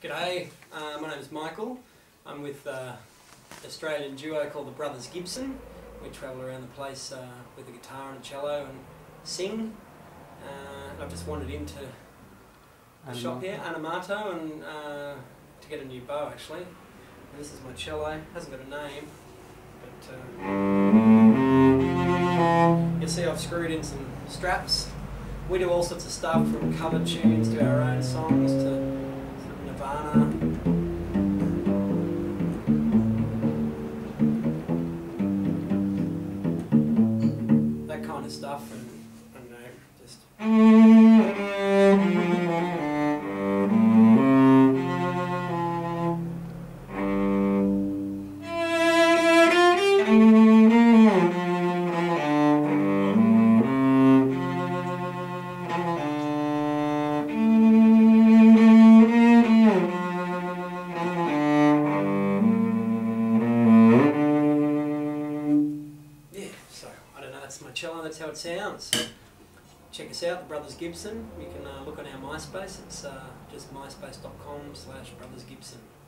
G'day, uh, my name is Michael. I'm with uh, Australian duo called the Brothers Gibson. We travel around the place uh, with a guitar and a cello and sing. Uh, and I've just wandered into the shop here, Animato, and uh, to get a new bow actually. And this is my cello, It hasn't got a name, but uh, you'll see I've screwed in some straps. We do all sorts of stuff from cover tunes to our own songs to Of stuff, and I don't know, just. That's my cello, that's how it sounds. Check us out, the Brothers Gibson. You can uh, look on our MySpace, it's uh, just myspace.com slash Brothers Gibson. Enjoy.